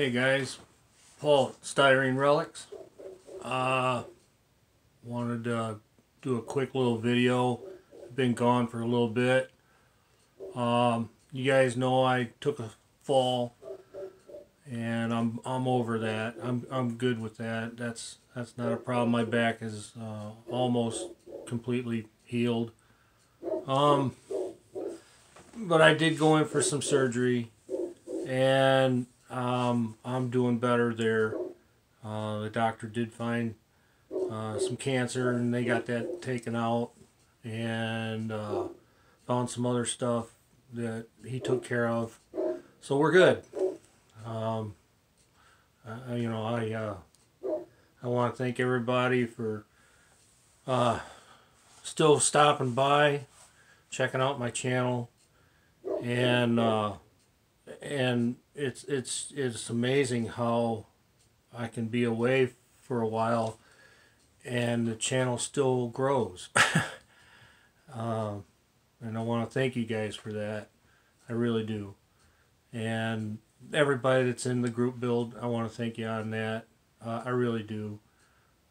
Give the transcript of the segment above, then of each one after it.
Hey guys, Paul Styrene Relics. Uh, wanted to do a quick little video. Been gone for a little bit. Um, you guys know I took a fall, and I'm I'm over that. I'm I'm good with that. That's that's not a problem. My back is uh, almost completely healed. Um, but I did go in for some surgery, and um, I'm doing better there. Uh, the doctor did find uh, some cancer, and they got that taken out, and uh, found some other stuff that he took care of. So we're good. Um, I, you know, I uh, I want to thank everybody for uh, still stopping by, checking out my channel, and uh, and it's it's it's amazing how I can be away for a while and the channel still grows. um, and I want to thank you guys for that. I really do. And everybody that's in the group build, I want to thank you on that. Uh, I really do.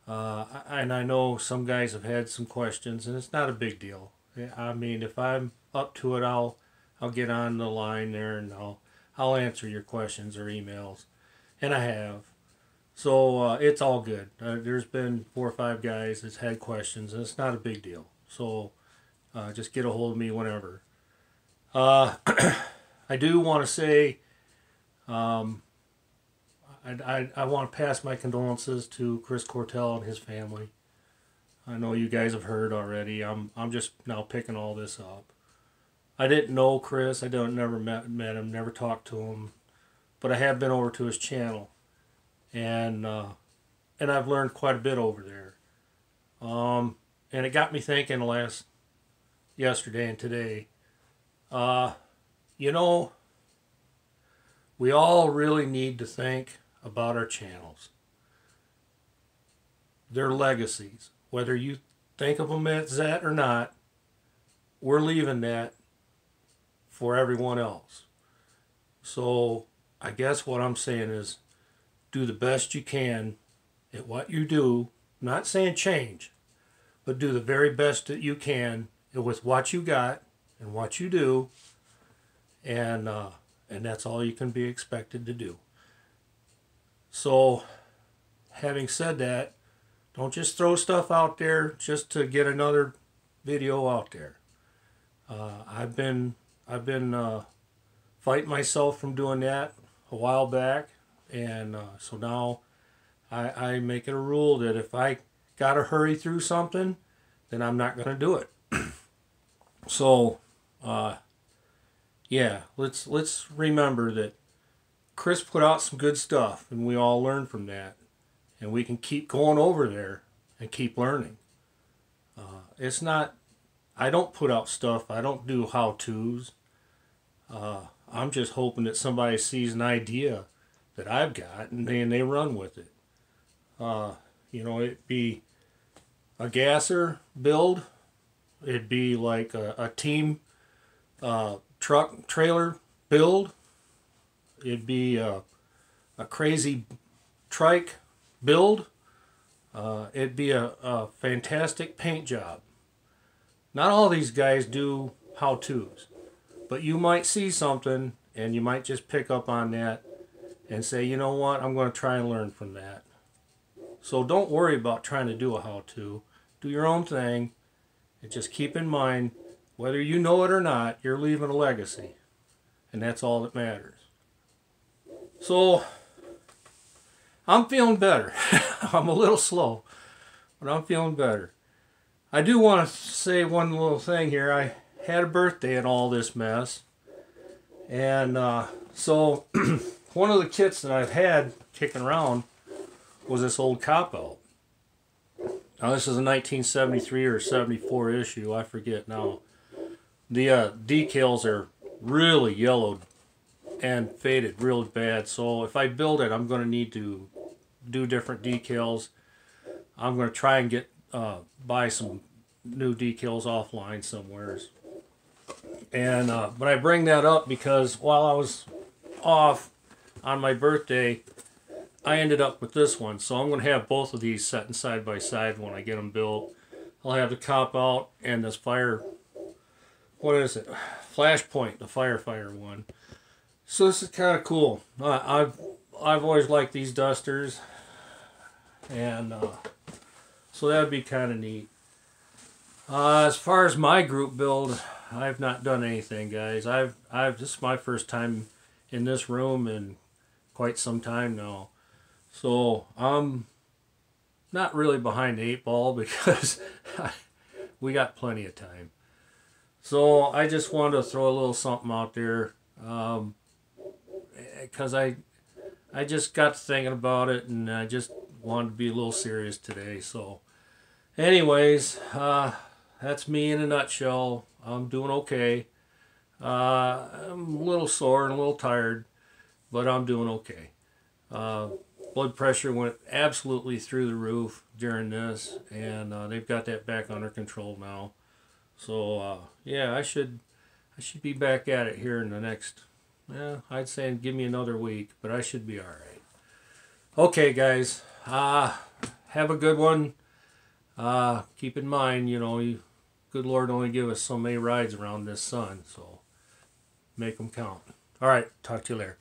Uh, and I know some guys have had some questions, and it's not a big deal. I mean, if I'm up to it, I'll I'll get on the line there and I'll I'll answer your questions or emails, and I have. So uh, it's all good. Uh, there's been four or five guys that's had questions, and it's not a big deal. So uh, just get a hold of me whenever. Uh, I do want to say, um, I, I, I want to pass my condolences to Chris Cortell and his family. I know you guys have heard already. I'm I'm just now picking all this up. I didn't know Chris. I don't never met met him, never talked to him, but I have been over to his channel, and uh, and I've learned quite a bit over there. Um, and it got me thinking last yesterday and today. Uh, you know, we all really need to think about our channels. Their legacies, whether you think of them as that or not, we're leaving that for everyone else. So I guess what I'm saying is do the best you can at what you do. I'm not saying change, but do the very best that you can with what you got and what you do, and uh, and that's all you can be expected to do. So, having said that, don't just throw stuff out there just to get another video out there. Uh, I've been I've been uh, fighting myself from doing that a while back, and uh, so now I, I make it a rule that if I got to hurry through something, then I'm not going to do it. so, uh, yeah, let's let's remember that Chris put out some good stuff, and we all learn from that, and we can keep going over there and keep learning. Uh, it's not. I don't put out stuff. I don't do how tos. I'm just hoping that somebody sees an idea that I've got and they, and they run with it. Uh, you know, it'd be a gasser build. It'd be like a, a team uh, truck trailer build. It'd be a, a crazy trike build. Uh, it'd be a, a fantastic paint job. Not all these guys do how-tos. But you might see something and you might just pick up on that and say, you know what, I'm going to try and learn from that. So don't worry about trying to do a how to. Do your own thing and just keep in mind whether you know it or not, you're leaving a legacy. And that's all that matters. So I'm feeling better. I'm a little slow, but I'm feeling better. I do want to say one little thing here. I had a birthday and all this mess. And uh, so one of the kits that I've had kicking around was this old cop out. Now this is a 1973 or 74 issue, I forget now. The uh, decals are really yellowed and faded really bad. So if I build it, I'm going to need to do different decals. I'm going to try and get uh, buy some new decals offline somewheres. And uh, but I bring that up because while I was off on my birthday, I ended up with this one. So I'm going to have both of these sitting side by side when I get them built. I'll have the cop out and this fire, what is it? Flashpoint, the firefighter one. So this is kind of cool. Uh, I've I've always liked these dusters, and uh, so that'd be kind of neat. Uh, as far as my group build, I've not done anything, guys. I've I've this is my first time in this room in quite some time now, so I'm not really behind the eight ball because we got plenty of time. So I just wanted to throw a little something out there. Um, because I I just got thinking about it and I just wanted to be a little serious today. So, anyways, uh, that's me in a nutshell. I'm doing okay. Uh, I'm a little sore and a little tired, but I'm doing okay. Uh, blood pressure went absolutely through the roof during this, and uh, they've got that back under control now. So uh, yeah, I should I should be back at it here in the next yeah, I'd say give me another week, but I should be all right. Okay, guys. Uh, have a good one. Uh, keep in mind, you know, you, good Lord only give us so many rides around this sun, so make them count. All right, talk to you later.